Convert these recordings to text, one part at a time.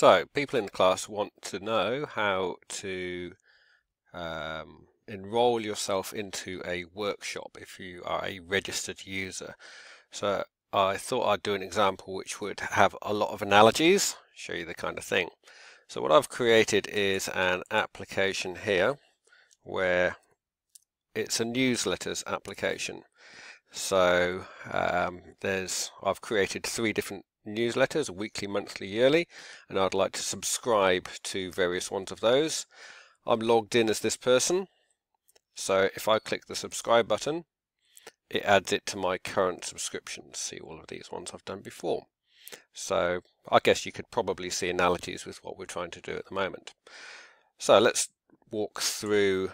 So, people in the class want to know how to um, enroll yourself into a workshop if you are a registered user. So, I thought I'd do an example which would have a lot of analogies, show you the kind of thing. So, what I've created is an application here where it's a newsletters application. So um, there's I've created three different newsletters, weekly, monthly, yearly, and I'd like to subscribe to various ones of those. I'm logged in as this person, so if I click the subscribe button, it adds it to my current subscriptions. See all of these ones I've done before. So I guess you could probably see analogies with what we're trying to do at the moment. So let's walk through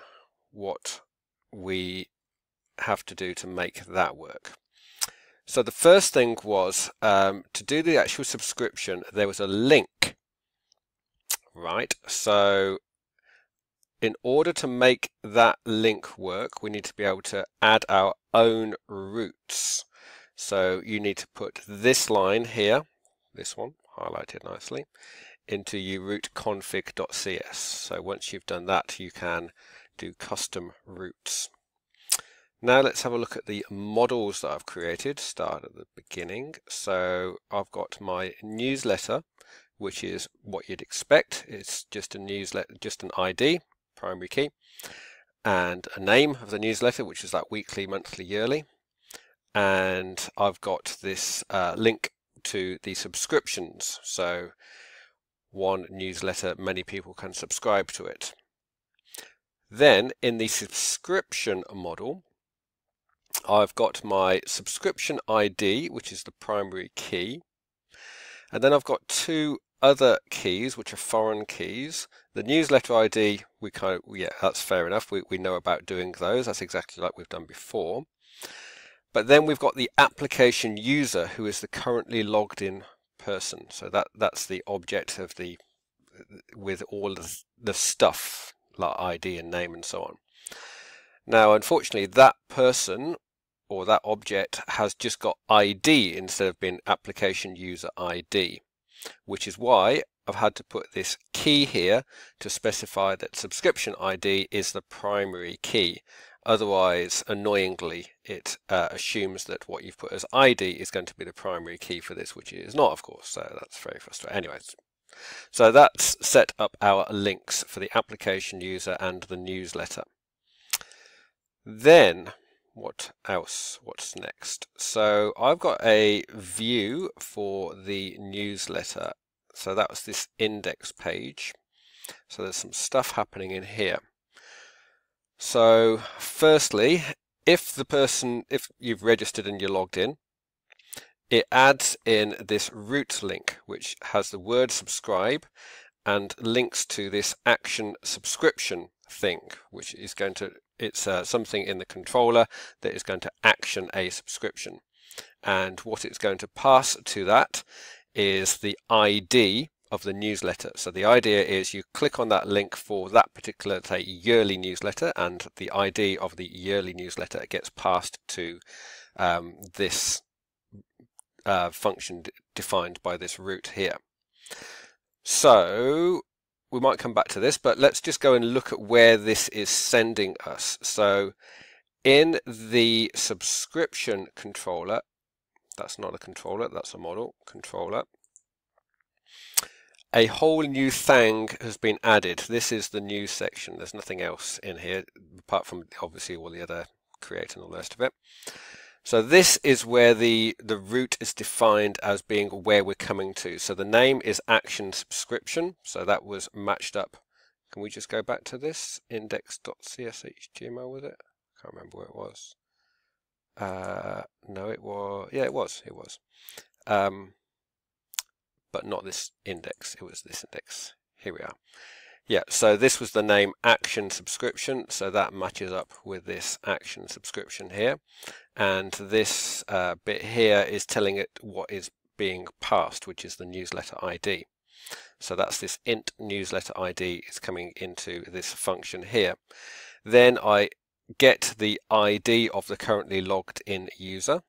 what we have to do to make that work. So the first thing was um, to do the actual subscription, there was a link, right? So in order to make that link work, we need to be able to add our own routes. So you need to put this line here, this one, highlighted nicely, into urouteconfig.cs. So once you've done that, you can do custom routes. Now let's have a look at the models that I've created. Start at the beginning. So I've got my newsletter, which is what you'd expect. It's just a newsletter, just an ID, primary key, and a name of the newsletter, which is that weekly, monthly, yearly. And I've got this uh, link to the subscriptions. So one newsletter, many people can subscribe to it. Then in the subscription model, I've got my subscription ID, which is the primary key. And then I've got two other keys, which are foreign keys. The newsletter ID, we kind of, yeah, that's fair enough. We, we know about doing those. That's exactly like we've done before. But then we've got the application user, who is the currently logged in person. So that, that's the object of the, with all the, the stuff, like ID and name and so on. Now, unfortunately, that person or that object has just got ID instead of being application user ID, which is why I've had to put this key here to specify that subscription ID is the primary key. Otherwise, annoyingly, it uh, assumes that what you've put as ID is going to be the primary key for this, which it is not, of course. So that's very frustrating. Anyways, so that's set up our links for the application user and the newsletter. Then what else? What's next? So I've got a view for the newsletter. So that was this index page. So there's some stuff happening in here. So firstly, if the person, if you've registered and you're logged in, it adds in this route link, which has the word subscribe and links to this action subscription thing, which is going to it's uh, something in the controller that is going to action a subscription. And what it's going to pass to that is the ID of the newsletter. So the idea is you click on that link for that particular say yearly newsletter and the ID of the yearly newsletter gets passed to um, this uh, function defined by this route here. So we might come back to this, but let's just go and look at where this is sending us. So in the subscription controller, that's not a controller, that's a model, controller, a whole new thing has been added. This is the new section. There's nothing else in here apart from obviously all the other create and all the rest of it. So this is where the, the route is defined as being where we're coming to. So the name is action subscription. So that was matched up. Can we just go back to this? index.cshtml with it? I can't remember where it was. Uh, no, it was, yeah, it was, it was. Um, but not this index, it was this index. Here we are. Yeah, so this was the name action subscription, so that matches up with this action subscription here. And this uh, bit here is telling it what is being passed, which is the newsletter ID. So that's this int newsletter ID is coming into this function here. Then I get the ID of the currently logged in user,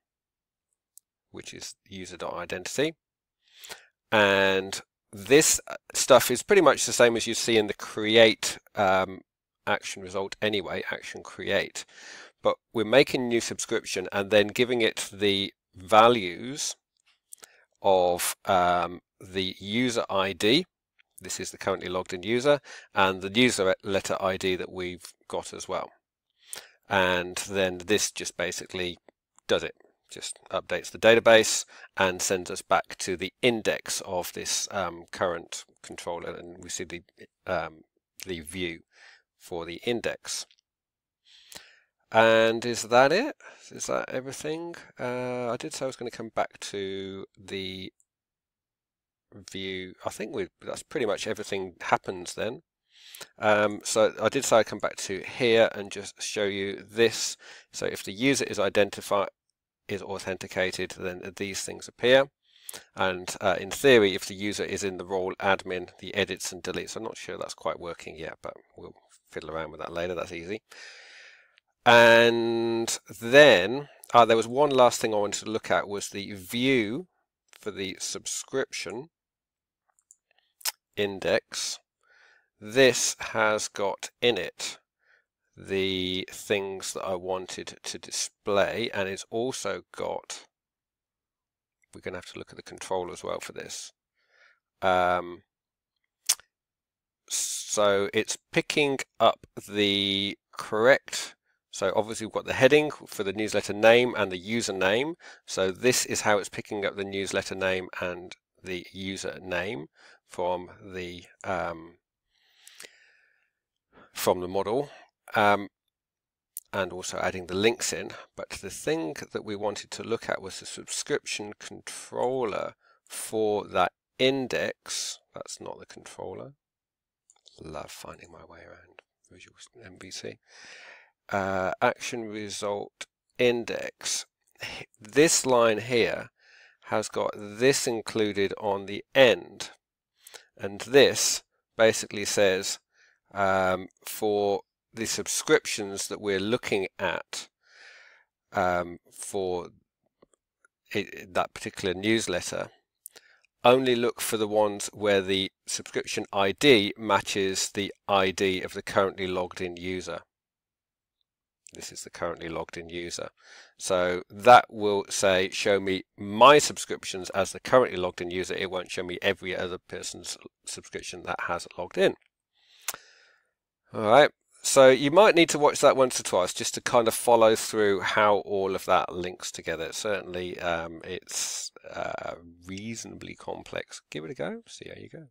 which is user.identity. And this uh, stuff is pretty much the same as you see in the create um, action result anyway, action create. But we're making a new subscription and then giving it the values of um, the user ID. This is the currently logged in user and the newsletter ID that we've got as well. And then this just basically does it just updates the database and sends us back to the index of this um, current controller and we see the um, the view for the index and is that it is that everything uh, I did say I was going to come back to the view I think we that's pretty much everything happens then um, so I did say I'd come back to here and just show you this. So if the user is identified, is authenticated, then these things appear. And uh, in theory, if the user is in the role admin, the edits and deletes, I'm not sure that's quite working yet, but we'll fiddle around with that later. That's easy. And then uh, there was one last thing I wanted to look at was the view for the subscription index. This has got in it the things that I wanted to display and it's also got we're going to have to look at the control as well for this um, so it's picking up the correct so obviously we've got the heading for the newsletter name and the username so this is how it's picking up the newsletter name and the user name from the um, from the model um, and also adding the links in. But the thing that we wanted to look at was the subscription controller for that index. That's not the controller. Love finding my way around Visual MVC. Uh, action result index. This line here has got this included on the end. And this basically says um, for the subscriptions that we're looking at um, for it, that particular newsletter only look for the ones where the subscription ID matches the ID of the currently logged in user. This is the currently logged in user. So that will say, show me my subscriptions as the currently logged in user. It won't show me every other person's subscription that has logged in. All right. So you might need to watch that once or twice just to kind of follow through how all of that links together. Certainly, um, it's uh, reasonably complex. Give it a go. See how you go.